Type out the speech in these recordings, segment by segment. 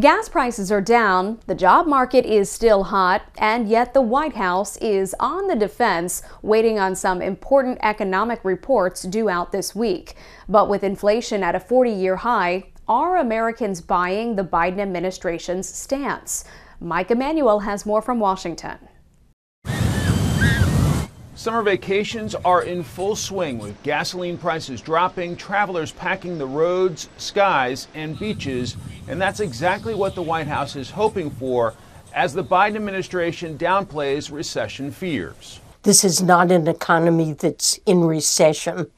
Gas prices are down, the job market is still hot, and yet the White House is on the defense, waiting on some important economic reports due out this week. But with inflation at a 40 year high, are Americans buying the Biden administration's stance? Mike Emanuel has more from Washington. Summer vacations are in full swing with gasoline prices dropping, travelers packing the roads, skies, and beaches, and that's exactly what the White House is hoping for as the Biden administration downplays recession fears. This is not an economy that's in recession,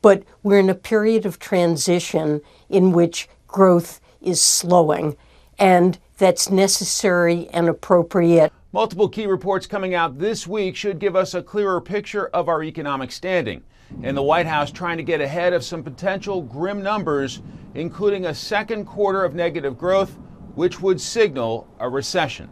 but we're in a period of transition in which growth is slowing, and that's necessary and appropriate. Multiple key reports coming out this week should give us a clearer picture of our economic standing. And the White House trying to get ahead of some potential grim numbers, including a second quarter of negative growth, which would signal a recession.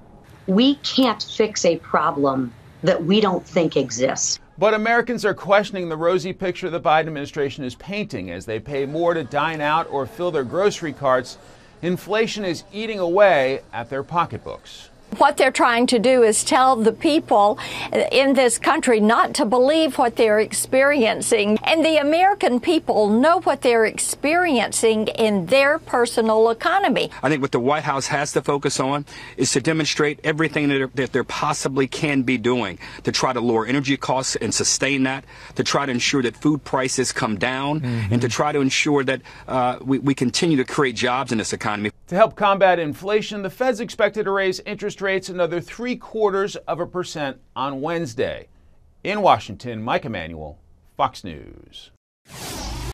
We can't fix a problem that we don't think exists. But Americans are questioning the rosy picture the Biden administration is painting as they pay more to dine out or fill their grocery carts. Inflation is eating away at their pocketbooks. What they're trying to do is tell the people in this country not to believe what they're experiencing. And the American people know what they're experiencing in their personal economy. I think what the White House has to focus on is to demonstrate everything that, that there possibly can be doing to try to lower energy costs and sustain that, to try to ensure that food prices come down, mm-hmm. and to try to ensure that uh, we, we continue to create jobs in this economy. To help combat inflation, the Fed's expected to raise interest rates another three quarters of a percent on Wednesday. In Washington, Mike Emanuel, Fox News.